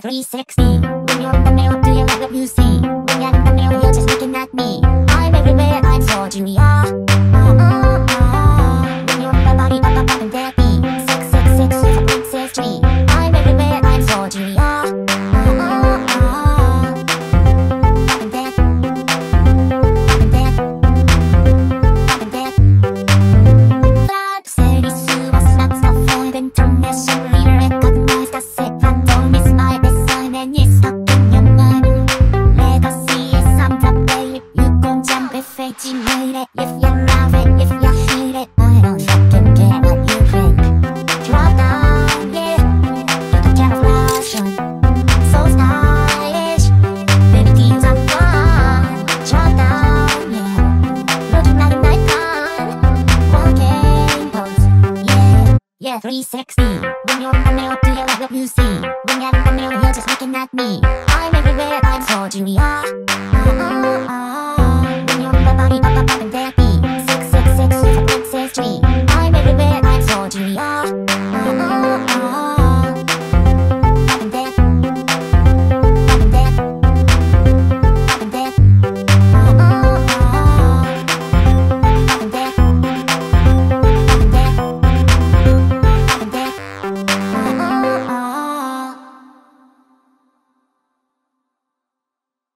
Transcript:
360 When you're in the mirror, do you like what you see? When you're in the mirror, you're just looking at me I'm everywhere, I'm so Julia uh, uh, uh. When you're in my body, up, up, up and there don't jump if it's you made it If you love it, if you hate it I don't fucking care what you think. Drop down, yeah You're the camouflage So stylish Baby, things are fun. Drop down, yeah Looking like an icon Walking pose, yeah Yeah, 360 When you're in the mirror, do you like what you see? When you're in the mirror, you're just looking at me. I'm everywhere, I'm so Julia